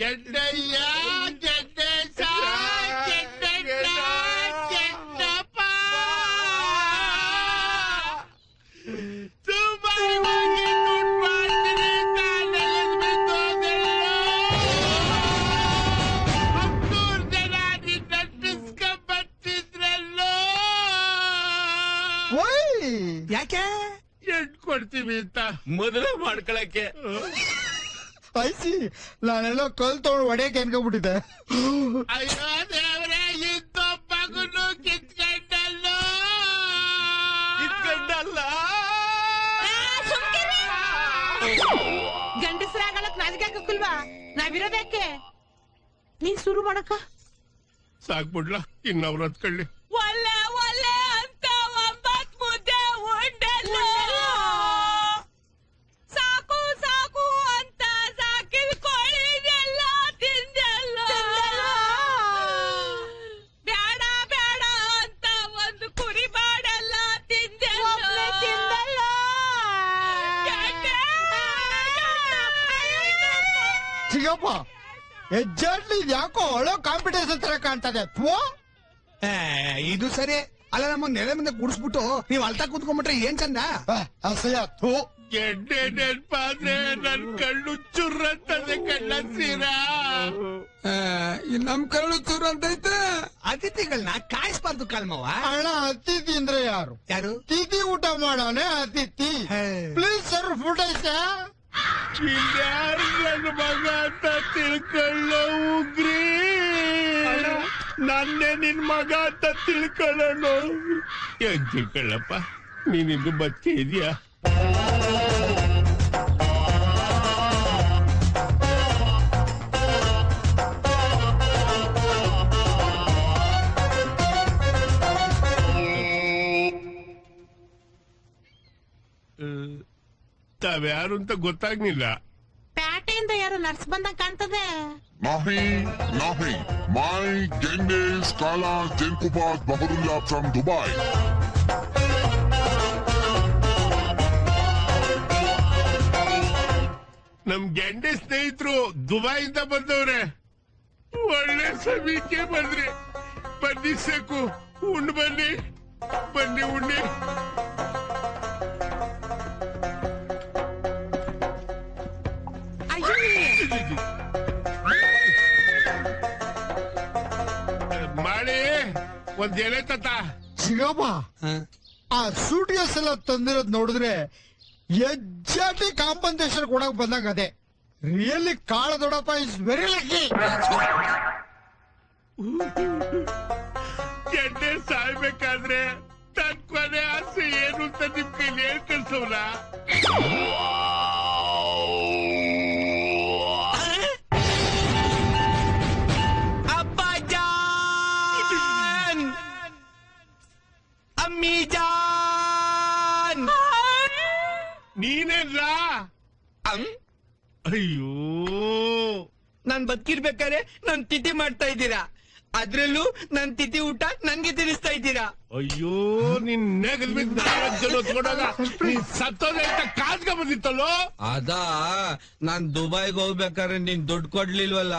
ಗೆಡ್ಡಯ್ಯ ಗೆಡ್ಡೇಶ ಗೆಡ್ಡಣ್ಣ ಗೆಡ್ಡಪ್ಪ ಹೋಗಿ ದುಡ್ಡು ಮಾಡ್ತೀನಿ ಅಂತ ನೆಲದ ಬಿದ್ದೋದೆಲ್ಲೋ. ಹತ್ತೂರು ಜನ ನಿನ್ನ ನಟಿಸ್ಕೊಂಬರ್ತಿದ್ರಲ್ಲೋ ಓಯ್. ಯಾಕೆ? ಎಡ್ ಕೊಡ್ತೀವಿ ಅಂತ. ಮದುವೆ ಮಾಡ್ಕೊಳಕ್ಕೆ. ಐಸಿ ನಾನೆಲ್ಲ ಕಲ್ ತಗೊಂಡು ಒಡೆ ಅನ್ಕೊಂಡ್ಬಿಟ್ಟಿದ್ದೆ ಅಯ್ಯೋ ದೇವ್ರೆ ಇಂಥೊಬ್ಬಗನು ಕಿತ್ಕೊಂಡಲ್ಲೋ. ಕಿತ್ಕೊಂಡಲ್ಲ. ಗಂಡಸರಾಗಲಕ್ ನಾಚಿಕೆ ಹಾಕಲ್ವಾ ನಾವಿರೋದಕ್ಕೆ ನೀನ್ ಶುರು ಮಾಡಕ ಸಾಕ್ಬಿಡ್ಲ ಇನ್ನವ್ರ ಹತ್ಕೊಳ್ಳಿ. ಸಿಗಪ್ಪ ಎಕ್ಸಾಕ್ಟ್ಲಿ ಯಾಕೋ ಒಳ್ಳೆ ಕಾಂಪಿಟೇಷನ್ ತರ ಕಾಣ್ತದೆ? ಇದು ಸರಿ. ಅಲ್ಲ ನಮ್ಮ ನೆಲೆ ಮುಂದೆ ಗುಡಿಸ್ಬಿಟ್ಟು ನೀವ್ ಅಲ್ತಾ ಕೂತ್ಕೊಂಡ್ಬಿಟ್ರೆ ಏನ್ ಚಂದ? ಅಸಹ್ಯ ಥೂ. ಗೆಡ್ಡೆ ನೆನ್ಪಾದ್ರೆ ನನ್ ಕಣ್ಣು ಚುರ್ರಂತದೆ ಕಣ್ಣ ಸೀರಾ. ಈ ನಮ್ ಕಣ್ಣು ಚುರ್ರಂತೈತೆ ಅಂತೈತೆ. ಅತಿಥಿಗಳನ್ನ ಕಾಯಿಸ್ಬಾರ್ದು ಕಲ್ಮವ ಅಣ್ಣ ಅತಿಥಿ ಅಂದ್ರೆ ಯಾರು? ಯಾರು? ತಿಥಿ ಊಟ ಮಾಡೋಣ ಅತಿಥಿ. ಪ್ಲೀಸ್ ಸರ್ ಫುಡ್ ಐತೆ. ಇನ್ಯಾರು ನನ್ನ ಮಗ ಅಂತ ತಿಳ್ಕೊಳ್ಳೋ ಉಗ್ರಿ. ನನ್ನೇ ನಿನ್ ಮಗ ಅಂತ ತಿಳ್ಕೊಳ್ಳೋಣ ಏನ್ ತಿಳ್ಕೊಳ್ಳಪ್ಪ? ನೀನಿಂದು ಬದುಕೆ ಇದೆಯಾ? ತಾವ್ಯಾರು ಅಂತ ಗೊತ್ತಾಗ್ಲಿಲ್ಲ. ಪ್ಯಾಟೆಯಿಂದ ಯಾರು ನರ್ಸ್ ಬಂದಂಗ್ ಕಾಣ್ತದೆ. Nahi, Nahi. My Genghis Kala Jenkubat Bahurullah from Dubai. ನಮ್ ಗೆಂಡೆ ಸ್ನೇಹಿತರು ದುಬೈಯಿಂದ ಬಂದವ್ರೆ. ಒಳ್ಳೆ ಸಮೀಕೆ ಬಂದ್ರಿ ಬನ್ನಿ ಸಾಕು ಉಂಡ್ ಬನ್ನಿ. ಬನ್ನಿ ಉಣ್ಣಿ ಒಂದ್ ಎಲೆ ತತ್ತ ಸಿಗಪ್ಪ ಆ ಸೂಟ್ ಕೇಸ್ ಎಲ್ಲ ತಂದಿರೋದ್ ನೋಡಿದ್ರೆ ಎಜ್ಜಾಟಿ ಕಾಂಪನ್ಸೇಷನ್ ಕೊಡಕ್ ಬಂದಾಗ ಅದೇ. ರಿಯಲಿ ಕಾಳ ದೊಡಪ್ಪ ಇಸ್ ವೆರಿ ಲಕ್ಕಿ ಗೆಡ್ಡೆ ಸಾಯ್ಬೇಕಾದ್ರೆ ತನ್ ಕೊನೆ ಆಸೆ ಏನು ಅಂತ ನಿಮ್ಗೆ ಕೈಲಿ ಹೇಳ್ ಕಳ್ಸವ್ರ ನೀನೇನ್ರ? ಅಯ್ಯೋ. ನಾನ್ ಬದುಕಿರ್ಬೇಕಾದ್ರೆ ನನ್ ತಿಥಿ ಮಾಡ್ತಾ ಇದ್ದೀರಾ? ಅದ್ರಲ್ಲೂ ನನ್ ತಿಥಿ ಊಟ ನನ್ಗೆ ತಿನ್ನಿಸ್ತಾ ಇದ್ದೀರಾ? ಅಯ್ಯೋ ನಿನ್ ನೆಗಲ್ ಬಿದ್ದು ಸತ್ತೋದೆ ಅಂತ ಕಾಜ್ಗ ಬಂದಿತ್ತಲ್ಲೋ? ಅದಾ ನಾನ್ ದುಬೈಗ್ ಹೋಗ್ಬೇಕಾದ್ರೆ ನೀನ್ ದುಡ್ಡು ಕೊಡ್ಲಿಲ್ವಲ್ಲ?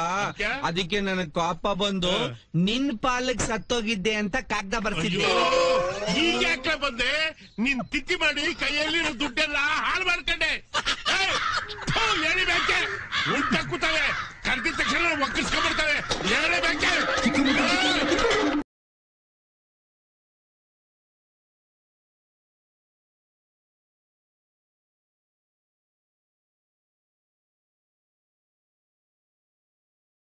ಅದಕ್ಕೆ ನನಗ್ ಕೋಪ ಬಂದು. ನಿನ್ ಪಾಲಕ್ ಸತ್ತೋಗಿದ್ದೆ ಅಂತ ಕಾಗ್ದ ಬರ್ತಿದ್ದೆ ಬಂದೆ ನಿನ್ ತಿಥಿ ಮಾಡಿ ಕೈಯಲ್ಲಿರೋ ದುಡ್ಡೆಲ್ಲ ಹಾಳು ಮಾಡ್ಕೊಂಡೆ. ಏಯ್, ಥು, ಎಳಿಬೇಕೆ ಊಟ ಕೂತವೆ. ತಕ್ಷಣ ಒಕ್ಕಿಸ್ಕೊಂಡ್ಬಿಡ್ತವೆ. ಎಳಿಬೇಕೆ